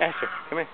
Asher, come here.